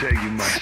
tell you much.